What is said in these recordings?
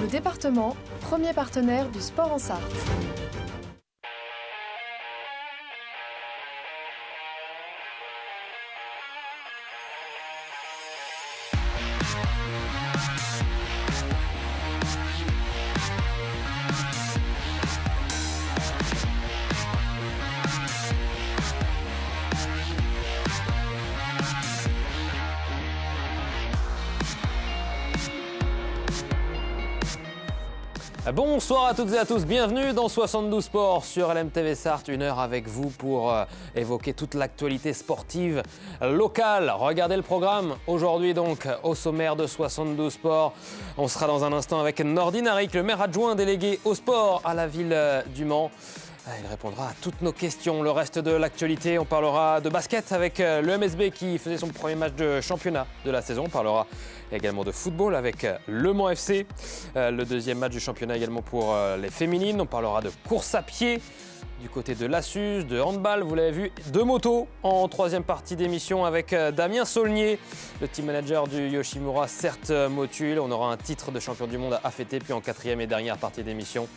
Le département, premier partenaire du sport en Sarthe. Bonsoir à toutes et à tous, bienvenue dans 72 Sports sur LMTV Sarthe, une heure avec vous pour euh, évoquer toute l'actualité sportive locale. Regardez le programme, aujourd'hui donc au sommaire de 72 Sports, on sera dans un instant avec Nordine Harik, le maire adjoint délégué au sport à la ville euh, du Mans. Ah, il répondra à toutes nos questions. Le reste de l'actualité, on parlera de basket avec euh, le MSB qui faisait son premier match de championnat de la saison. On parlera également de football avec euh, Le Mans FC. Euh, le deuxième match du championnat également pour les féminines. On parlera de course à pied du côté de l'Assus, de handball, vous l'avez vu, de moto en troisième partie d'émission avec Damien Saulnier, le team manager du Yoshimura, certes Motul. On aura un titre de champion du monde à fêter, puis en quatrième et dernière partie d'émission,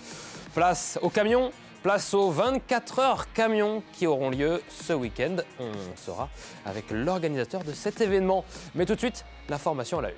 place au camion Place aux 24 heures camions qui auront lieu ce week-end. On sera avec l'organisateur de cet événement. Mais tout de suite, l'information à la une.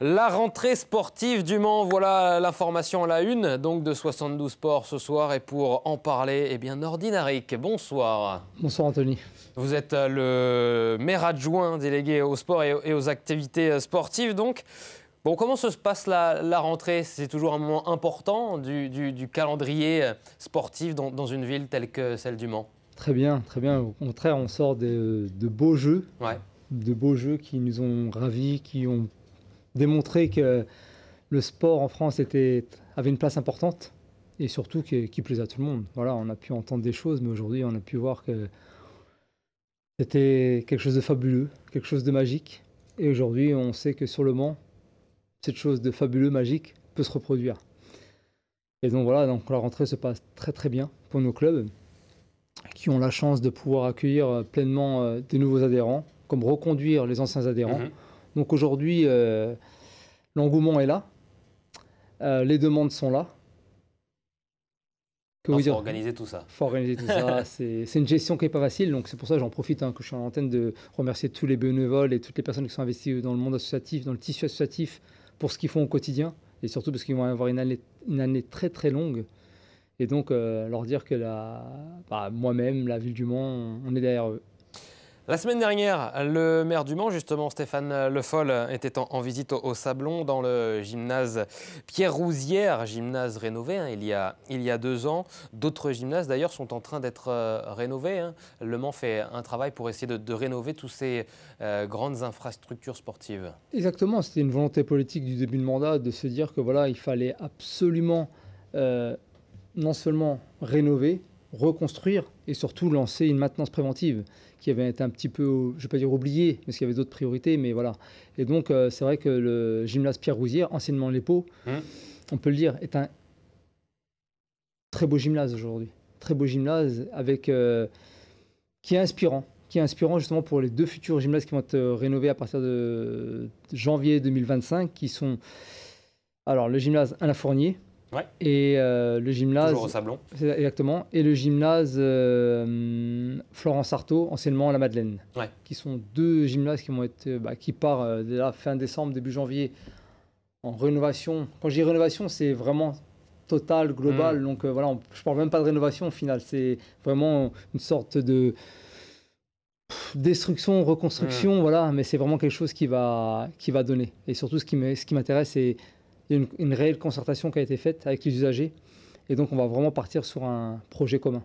La rentrée sportive du Mans, voilà l'information à la une, donc de 72 Sports ce soir. Et pour en parler, eh bien, Nordinaric, bonsoir. Bonsoir Anthony. Vous êtes euh, le maire adjoint délégué au sport et aux activités euh, sportives. Donc, bon, comment se passe la, rentrée? C'est toujours un moment important du, calendrier euh, sportif dans, une ville telle que celle du Mans? Très bien, très bien. Au contraire, on sort de, beaux jeux, de beaux jeux qui nous ont ravis, qui ont démontré que le sport en France avait une place importante et surtout qui, plaisait à tout le monde. Voilà, on a pu entendre des choses, mais aujourd'hui, on a pu voir que c'était quelque chose de fabuleux, quelque chose de magique. Et aujourd'hui, on sait que sur le Mans, cette chose de fabuleux, magique, peut se reproduire. Et donc voilà, donc la rentrée se passe très très bien pour nos clubs qui ont la chance de pouvoir accueillir pleinement euh, des nouveaux adhérents, comme reconduire les anciens adhérents. Mhm. Donc aujourd'hui, euh, l'engouement est là, les demandes sont là, il faut organiser tout ça. faut organiser tout ça. C'est une gestion qui n'est pas facile. Donc c'est pour ça que j'en profite hein, que je suis en antenne de remercier tous les bénévoles et toutes les personnes qui sont investies dans le monde associatif, dans le tissu associatif, pour ce qu'ils font au quotidien. Et surtout parce qu'ils vont avoir une année, une année très très longue. Et donc euh, leur dire que bah, moi-même, la ville du Mans, on est derrière eux. La semaine dernière, le maire du Mans, justement Stéphane Le Foll, était en, visite au, Sablon dans le gymnase Pierre Rousière, gymnase rénové hein, il, y a, deux ans. D'autres gymnases d'ailleurs sont en train d'être euh, rénovés. Hein. Le Mans fait un travail pour essayer de, rénover toutes ces euh, grandes infrastructures sportives. Exactement, c'était une volonté politique du début de mandat de se dire que voilà, il fallait absolument euh, non seulement rénover, reconstruire et surtout lancer une maintenance préventive qui avait été un petit peu, je ne vais pas dire oublié, parce qu'il y avait d'autres priorités, mais voilà. Et donc, euh, c'est vrai que le gymnase Pierre Rousière, anciennement l'EPO, mmh. on peut le dire, est un très beau gymnase aujourd'hui. Très beau gymnase avec, euh, qui est inspirant, qui est inspirant justement pour les deux futurs gymnases qui vont être euh, rénovés à partir de janvier 2025, qui sont alors le gymnase Alain Fournier, et euh, le gymnase. Toujours au Sablon. Exactement. Et le gymnase euh, Florence Artaud, anciennement La Madeleine. Qui sont deux gymnases qui, vont être, euh, bah, qui dès la fin décembre, début janvier en rénovation. Quand je dis rénovation, c'est vraiment total, global. Mm. Donc voilà, je ne parle même pas de rénovation au final. C'est vraiment une sorte de destruction, reconstruction, mm. voilà, mais c'est vraiment quelque chose qui va, qui va donner. Et surtout, ce qui m'intéresse, c'est il y a une, réelle concertation qui a été faite avec les usagers. Et donc, on va vraiment partir sur un projet commun.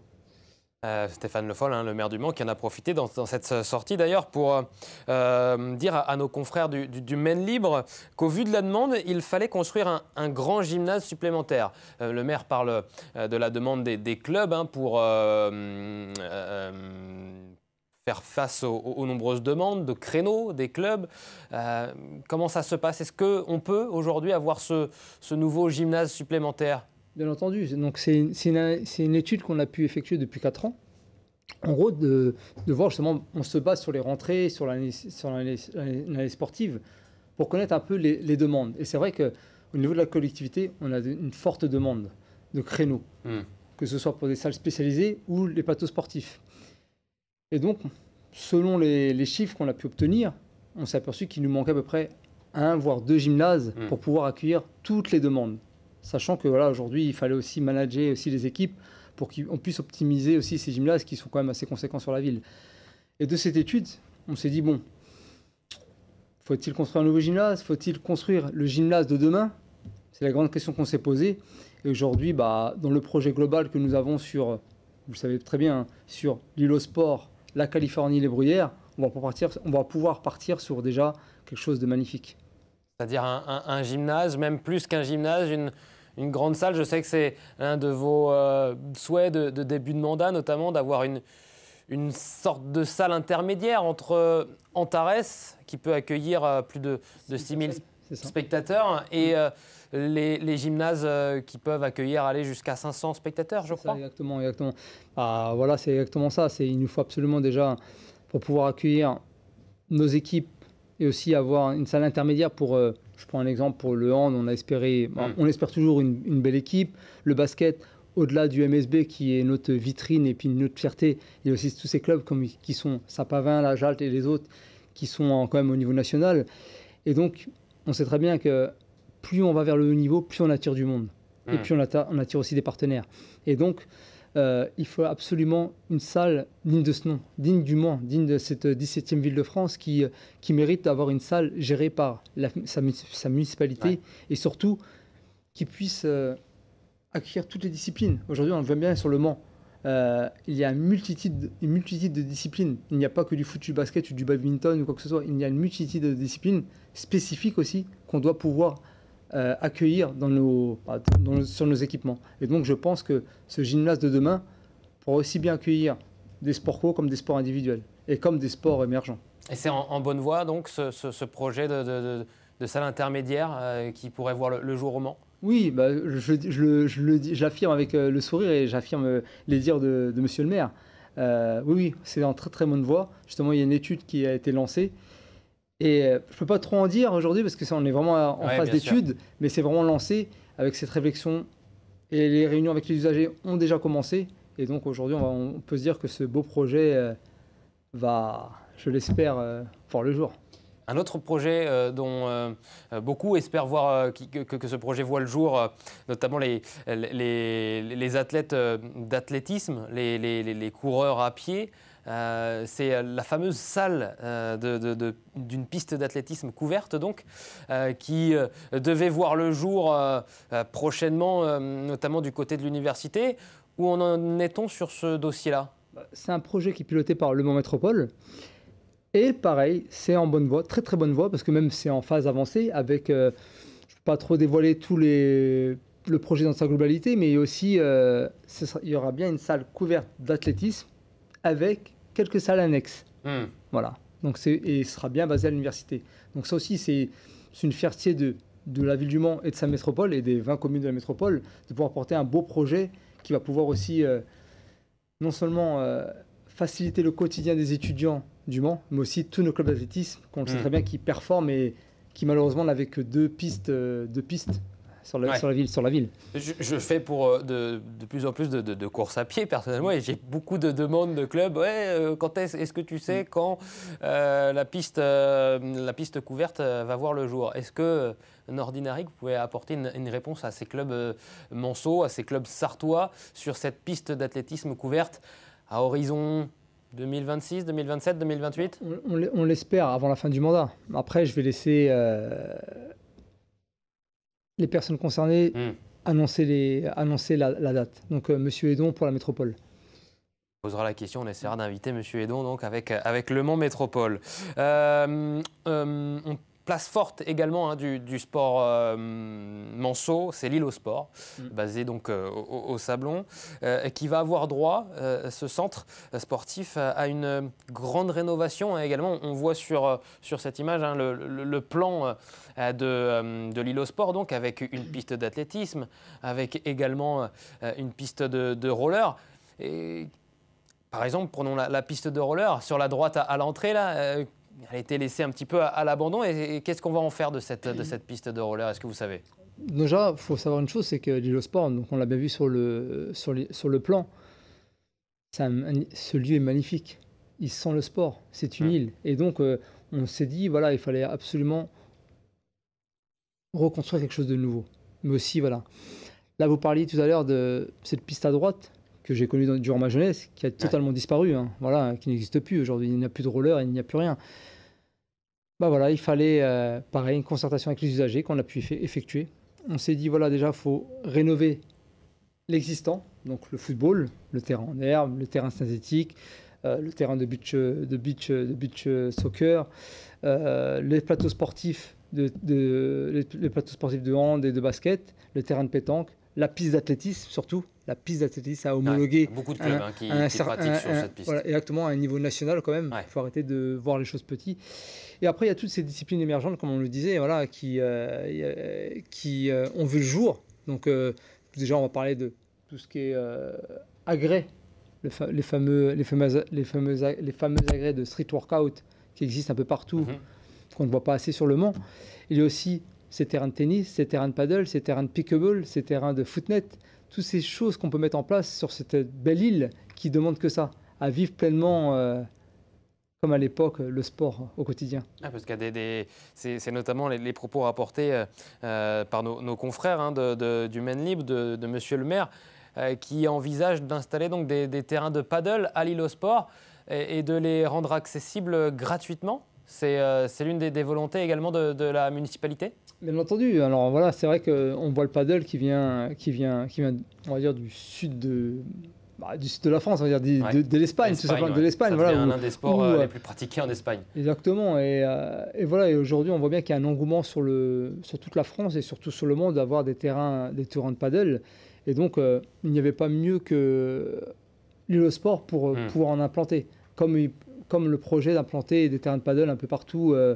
Euh, Stéphane Le Foll, hein, le maire du Mans, qui en a profité dans, cette sortie d'ailleurs pour euh, dire à, nos confrères du, du, Maine Libre qu'au vu de la demande, il fallait construire un, grand gymnase supplémentaire. Euh, le maire parle de la demande des, clubs hein, pour faire face aux, nombreuses demandes de créneaux des clubs. Euh, comment ça se passe? Est-ce qu'on peut aujourd'hui avoir ce, nouveau gymnase supplémentaire? Bien entendu. Donc c'est une, une, étude qu'on a pu effectuer depuis 4 ans en gros, de, voir justement, on se base sur les rentrées, sur l'année sportive, pour connaître un peu les, demandes. Et c'est vrai qu'au niveau de la collectivité, on a une forte demande de créneaux, hmm. que ce soit pour des salles spécialisées ou les plateaux sportifs. Et donc, selon les, chiffres qu'on a pu obtenir, on s'est aperçu qu'il nous manquait à peu près un, voire deux gymnases hmm. pour pouvoir accueillir toutes les demandes. Sachant que voilà, aujourd'hui, il fallait aussi manager aussi les équipes pour qu'on puisse optimiser aussi ces gymnases qui sont quand même assez conséquents sur la ville. Et de cette étude, on s'est dit, bon, faut-il construire un nouveau gymnase? Faut-il construire le gymnase de demain? C'est la grande question qu'on s'est posée. Et aujourd'hui, bah, dans le projet global que nous avons sur, vous le savez très bien, sur l'île au sport, la Californie, les bruyères, on va, partir, on va pouvoir partir sur déjà quelque chose de magnifique. C'est-à-dire un, gymnase, même plus qu'un gymnase, une, une grande salle. Je sais que c'est un de vos euh, souhaits de, début de mandat, notamment d'avoir une, une sorte de salle intermédiaire entre euh, Antares, qui peut accueillir euh, plus de, de 6000 spectateurs, et les, gymnases qui peuvent accueillir aller jusqu'à 500 spectateurs, je crois. exactement, exactement. Ah, voilà, c'est exactement ça. Il nous faut absolument déjà, pour pouvoir accueillir nos équipes et aussi avoir une salle intermédiaire pour je prends un exemple pour le hand, on a espéré, mm. on espère toujours une, belle équipe. Le basket, au-delà du MSB qui est notre vitrine et puis notre fierté, il y a aussi tous ces clubs comme, qui sont Sapavin, la Jalt et les autres qui sont quand même au niveau national. Et donc, on sait très bien que plus on va vers le haut niveau, plus on attire du monde. Et mm. puis on attire, on attire aussi des partenaires. Et donc, euh, il faut absolument une salle digne de ce nom, digne du Mans, digne de cette 17e ville de France qui, euh, qui mérite d'avoir une salle gérée par sa, municipalité et surtout qui puisse euh, acquérir toutes les disciplines. Aujourd'hui, on le voit bien sur le Mans. Il y a une multitude, de disciplines. Il n'y a pas que du foot, du basket ou du badminton ou quoi que ce soit. Il y a une multitude de disciplines spécifiques aussi qu'on doit pouvoir euh, accueillir dans nos, sur nos équipements. Et donc je pense que ce gymnase de demain pourra aussi bien accueillir des sports co comme des sports individuels et comme des sports émergents. Et c'est en, bonne voie donc ce, projet de, salle intermédiaire euh, qui pourrait voir le, jour au Mans? Oui, bah, je, je, je l'affirme avec euh, le sourire et j'affirme les dires de, de, Monsieur le maire. oui, oui, c'est en très très bonne voie. Justement, il y a une étude qui a été lancée et euh, je ne peux pas trop en dire aujourd'hui parce que ça, on est vraiment en phase d'étude, mais c'est vraiment lancé avec cette réflexion. Et les réunions avec les usagers ont déjà commencé. Et donc aujourd'hui, on, peut se dire que ce beau projet euh, va, je l'espère, euh, voir le jour. Un autre projet dont beaucoup espèrent voir que, ce projet voit le jour, notamment les, athlètes d'athlétisme, les, les, coureurs à pied, euh, c'est euh, la fameuse salle euh, d'une piste d'athlétisme couverte, donc, qui devait voir le jour prochainement, notamment du côté de l'université. Où en est-on sur ce dossier-là? Bah, C'est un projet qui est piloté par Le Mans Métropole. Et pareil, c'est en bonne voie, très très bonne voie, parce que même c'est en phase avancée avec, je ne peux pas trop dévoiler tous les, le projet dans sa globalité, mais aussi, il y aura bien une salle couverte d'athlétisme avec quelques salles annexes. Hmm. Voilà. Donc et ce sera bien basé à l'université. Donc ça aussi, c'est, une fierté de, de la ville du Mans et de sa métropole et des 20 communes de la métropole de pouvoir porter un beau projet qui va pouvoir aussi euh, non seulement euh, faciliter le quotidien des étudiants du Mans, mais aussi tous nos clubs d'athlétisme, qu'on le sait hmm. très bien, qui performent et qui malheureusement n'avaient que deux pistes, euh, deux pistes sur la, ville, sur la ville. Je, fais pour euh, de, plus en plus de, courses à pied personnellement et j'ai beaucoup de demandes de clubs. Ouais, euh, quand est-ce est que tu sais mm. quand euh, la, piste, la piste couverte va voir le jour? Est-ce que Nordinaric, vous pouvez apporter une, réponse à ces clubs manceaux, à ces clubs sartois sur cette piste d'athlétisme couverte à horizon 2026, 2027, 2028 On, l'espère avant la fin du mandat. Après, je vais laisser les personnes concernées hmm. annoncer, les, annoncer la, date. Donc, M. Euh, Monsieur Edon pour la métropole. On posera la question, on essaiera d'inviter Monsieur Edon donc avec, avec Le Mans Métropole. Euh, euh, place forte également hein, du, sport euh, manceau, c'est l'île au sport, mm. basé donc euh, au, Sablon, euh, qui va avoir droit, ce centre sportif, à une grande rénovation. également, on voit sur, sur cette image hein, le, plan de, de l'île au sport, donc avec une piste d'athlétisme, avec également une piste de, de roller. Et par exemple, prenons la, piste de roller sur la droite à, l'entrée, là. Elle a été laissée un petit peu à, l'abandon. Et, qu'est-ce qu'on va en faire de cette, de cette piste de roller Est-ce que vous savez? Déjà, il faut savoir une chose, c'est que l'île sport, donc on l'a bien vu sur le, sur, sur le plan, ce lieu est magnifique. Il sent le sport. C'est une île. Et donc, on s'est dit, voilà, il fallait absolument reconstruire quelque chose de nouveau. Mais aussi, voilà. Là, vous parliez tout à l'heure de cette piste à droite que j'ai connue durant ma jeunesse, qui a totalement disparu, hein. voilà, qui n'existe plus aujourd'hui. Il n'y a plus de roller, il n'y a plus rien. Bah il fallait, euh, une concertation avec les usagers qu'on a pu effectuer. On s'est dit, voilà, déjà, il faut rénover l'existant, donc le football, le terrain en herbe, le terrain synthétique, euh, le terrain de beach soccer, euh, les plateaux sportifs de, les, plateaux sportifs de hand et de basket, le terrain de pétanque, la piste d'athlétisme surtout, la piste d'athlétisme a homologué. beaucoup de clubs hein, qui, pratiquent sur cette piste. exactement, à un niveau national quand même. Il faut arrêter de voir les choses petites. Et après, il y a toutes ces disciplines émergentes, comme on le disait, voilà, qui, euh, qui ont vu le jour. Donc, déjà, on va parler de tout ce qui est agrès les, fameux, les, fameuses, les, fameuses, les fameux agrès de street workout qui existent un peu partout, mhm. qu'on ne voit pas assez sur le Mans. Il y a aussi ces terrains de tennis, ces terrains de paddle, ces terrains de pickleball, ces terrains de footnet, toutes ces choses qu'on peut mettre en place sur cette belle île qui demande que ça, à vivre pleinement. Euh, comme à l'époque, le sport au quotidien. Ah, parce qu'il des, c'est notamment les, propos rapportés euh, euh, par nos, confrères hein, du Maine Libre, de, de Monsieur le maire, qui envisage d'installer donc des, terrains de paddle à l'île au sport et, de les rendre accessibles gratuitement. C'est euh, l'une des, volontés également de, la municipalité? Bien entendu. Alors voilà, c'est vrai qu'on voit le paddle qui vient, qui vient, qui vient, on va dire, du sud de, bah, du sud de la France, on va dire de, l'Espagne, tout simplement, de l'Espagne. Voilà, l'un des sports euh, les plus pratiqués en Espagne. Exactement. Et, et voilà, et aujourd'hui, on voit bien qu'il y a un engouement sur, le, sur toute la France et surtout sur le monde d'avoir des terrains, des terrains de paddle. Et donc, euh, il n'y avait pas mieux que l'île sport pour euh, hmm. pouvoir en implanter. Comme, comme le projet d'implanter des terrains de paddle un peu partout euh,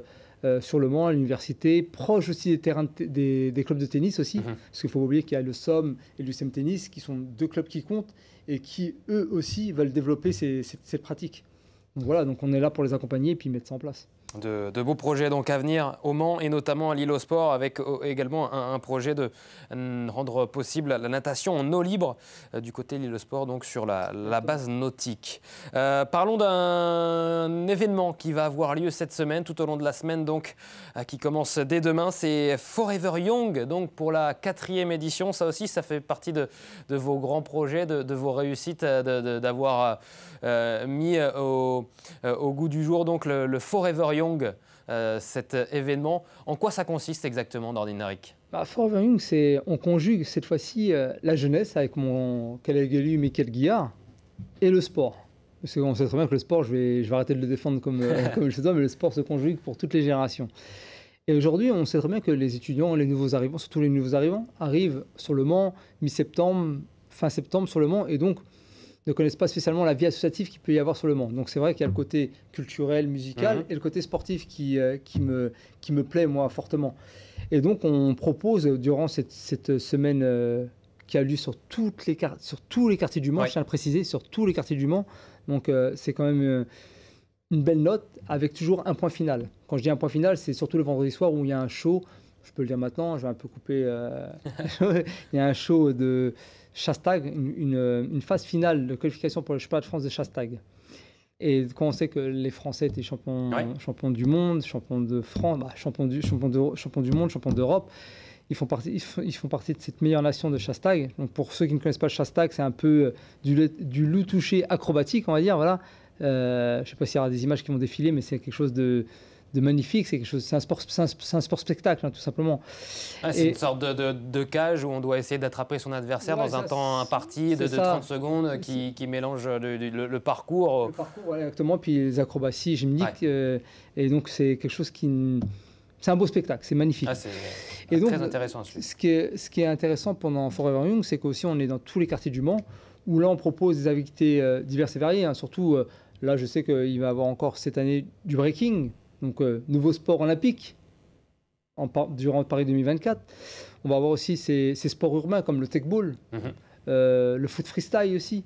sur le Mans, à l'université, proche aussi des, terrains des, clubs de tennis aussi. Hmm. Parce qu'il faut oublier qu'il y a le SOM et l'UCM Tennis qui sont deux clubs qui comptent et qui, eux aussi, veulent développer cette pratique. Donc voilà, donc on est là pour les accompagner et puis mettre ça en place de, beaux projets donc à venir au Mans et notamment à l'île au sport avec euh, également un, projet de rendre possible la natation en eau libre euh, du côté de l'île au sport donc sur la, base nautique. Euh, parlons d'un événement qui va avoir lieu cette semaine tout au long de la semaine donc qui commence dès demain c'est Forever Young donc pour la quatrième édition. Ça aussi ça fait partie de, vos grands projets de, vos réussites d'avoir mis au, goût du jour donc le, le Forever Young euh, cet événement. En quoi ça consiste exactement, d'Ordinaric bah, Forever Young, c'est, on conjugue cette fois-ci euh, la jeunesse avec mon collègue élu Michael Guillard et le sport. Parce qu'on sait très bien que le sport, je vais, je vais arrêter de le défendre comme, euh, comme je sais mais le sport se conjugue pour toutes les générations. Et aujourd'hui, on sait très bien que les étudiants, les nouveaux arrivants, surtout les nouveaux arrivants, arrivent sur le Mans mi-septembre, fin septembre sur le Mans, et donc ne connaissent pas spécialement la vie associative qu'il peut y avoir sur le monde. Donc c'est vrai qu'il y a le côté culturel, musical mhm. et le côté sportif qui, euh, qui, me, qui me plaît moi fortement. Et donc on propose durant cette, cette semaine euh, qui a lieu sur, toutes les, sur tous les quartiers du Mans, je tiens à le préciser, sur tous les quartiers du Mans. Donc euh, c'est quand même une belle note avec toujours un point final. Quand je dis un point final, c'est surtout le vendredi soir où il y a un show. Je peux le dire maintenant, je vais un peu couper. il y a un show de Chastag, une, phase finale de qualification pour le championnat de France de Chastag. Et quand on sait que les Français étaient champions, champions du monde, champions de France, bah, champions, du, champions, de, champions du monde, champions d'Europe, ils font, partie, ils, font, partie de cette meilleure nation de Chastag. Donc pour ceux qui ne connaissent pas Chastag, c'est un peu du, du loup touché acrobatique, on va dire. Voilà. Euh, je ne sais pas s'il y aura des images qui vont défiler, mais c'est quelque chose de, de magnifique. C'est quelque chose, c'est un sport, c'est un, sport spectacle, hein, tout simplement. Ah, c'est une sorte de, de, cage où on doit essayer d'attraper son adversaire dans un temps imparti de, 30 secondes qui, qui, mélange le, parcours. Le parcours, exactement. Puis les acrobaties gymniques. Euh, et donc c'est quelque chose qui c'est un beau spectacle, c'est magnifique. Ah, c'est et donc, très intéressant. Ce qui, est, ce qui est intéressant pendant Forever Young, c'est qu'aussi on est dans tous les quartiers du Mans, où là on propose des activités euh, diverses et variées. Hein. surtout, euh, là je sais qu'il va y avoir encore cette année du breaking, donc euh, nouveau sport olympique en, durant Paris 2024. On va avoir aussi ces, sports urbains comme le tech ball, mhm. euh, le foot freestyle aussi.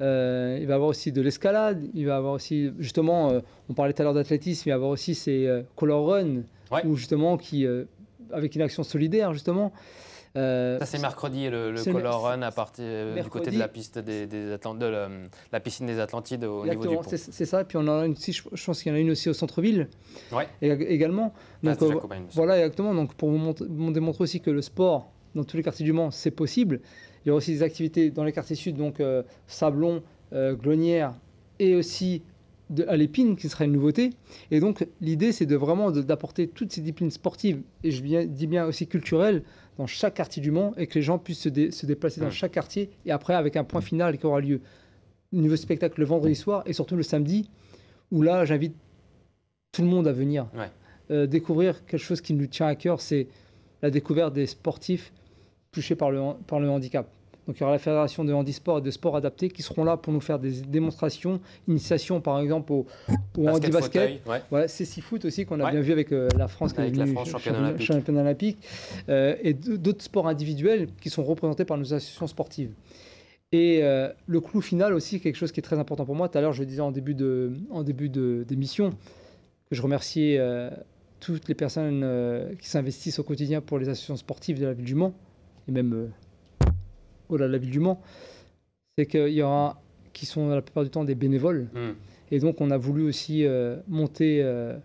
Euh, il va y avoir aussi de l'escalade. Il va y avoir aussi, justement, euh, on parlait tout à l'heure d'athlétisme, il va y avoir aussi ces euh, color run, Ouais. où justement, qui, avec une action solidaire, justement. Euh, Ça, c'est mercredi, le, le color run à partir euh, du côté de la, piste des, des Atlan- de la, la piscine des Atlantides au niveau du pont. c'est ça. Puis on en a une aussi, je je pense qu'il y en a une aussi au centre-ville Ouais. ég- également. Ah, Donc euh, voilà, exactement. Donc pour vous, montrer- vous démontrer aussi que le sport dans tous les quartiers du Mans, c'est possible. Il y aura aussi des activités dans les quartiers sud, donc euh, Sablon, Glonnière et aussi de, à l'épine, qui sera une nouveauté. Et donc l'idée, c'est de vraiment d'apporter toutes ces disciplines sportives et je dis bien aussi culturelles dans chaque quartier du Mans et que les gens puissent se, dé- se déplacer dans chaque quartier et après avec un point final qui aura lieu au niveau spectacle le vendredi soir et surtout le samedi où là j'invite tout le monde à venir Ouais. Euh, découvrir quelque chose qui nous tient à cœur c'est la découverte des sportifs touchés par le, han- par le handicap. Donc il y aura la fédération de handisport et de sport adapté qui seront là pour nous faire des démonstrations, initiation par exemple au, au Basket handi-basket. fauteuil, ouais. Voilà, c'est six foot aussi qu'on a Ouais. bien vu avec euh, la France qui est la venue France ch- championne champion- olympique. championne olympique, euh, et d'autres sports individuels qui sont représentés par nos associations sportives. Et euh, le clou final aussi, quelque chose qui est très important pour moi. Tout à l'heure, je le disais en début de, en début de- d'émission, que je remerciais euh, toutes les personnes euh, qui s'investissent au quotidien pour les associations sportives de la ville du Mans, et même la ville du Mans, c'est qu'il y aura, qui sont la plupart du temps des bénévoles, Hmm. et donc, on a voulu aussi euh, monter, euh,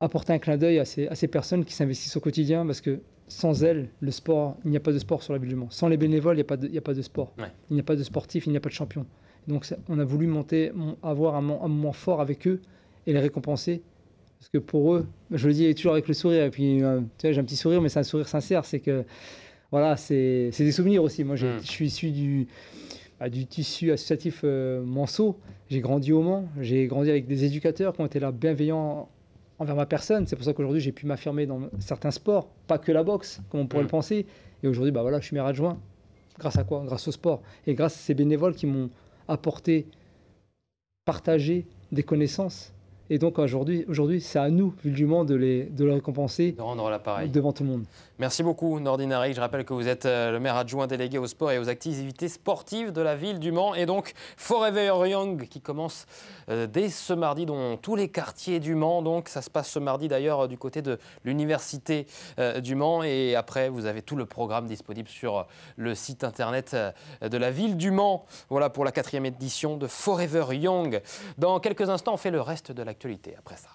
apporter un clin d'œil à ces, à ces personnes qui s'investissent au quotidien, parce que sans elles, le sport, il n'y a pas de sport sur la ville du Mans. Sans les bénévoles, il n'y a, pas de- il n'y a pas de sport. Ouais. Il n'y a pas de sportif, il n'y a pas de champion. Donc, ça- on a voulu monter, mon- avoir un moment fort avec eux et les récompenser. Parce que pour eux, je le dis toujours avec le sourire, et puis euh, tu vois, j'ai un petit sourire, mais c'est un sourire sincère. C'est que, voilà, c'est des souvenirs aussi. Moi, j'ai- Mm. je suis issu du, bah, du tissu associatif euh, Manceau. J'ai grandi au Mans, j'ai grandi avec des éducateurs qui ont été là bienveillants envers ma personne. C'est pour ça qu'aujourd'hui, j'ai pu m'affirmer dans certains sports, pas que la boxe, comme on pourrait Mm. le penser. Et aujourd'hui, bah voilà, je suis maire adjoint. Grâce à quoi? Grâce au sport. Et grâce à ces bénévoles qui m'ont apporté, partagé des connaissances. Et donc aujourd'hui, aujourd'hui c'est à nous, Ville du Mans, de les, de les récompenser De rendre l'appareil. devant tout le monde. Merci beaucoup, Nordinari. Je rappelle que vous êtes euh, le maire adjoint délégué au sport et aux activités sportives de la ville du Mans. Et donc, Forever Young qui commence euh, dès ce mardi dans tous les quartiers du Mans. Donc, ça se passe ce mardi d'ailleurs euh, du côté de l'université du Mans. Et après, vous avez tout le programme disponible sur le site internet de la ville du Mans. Voilà pour la quatrième édition de Forever Young. Dans quelques instants, on fait le reste de l'actualité après ça.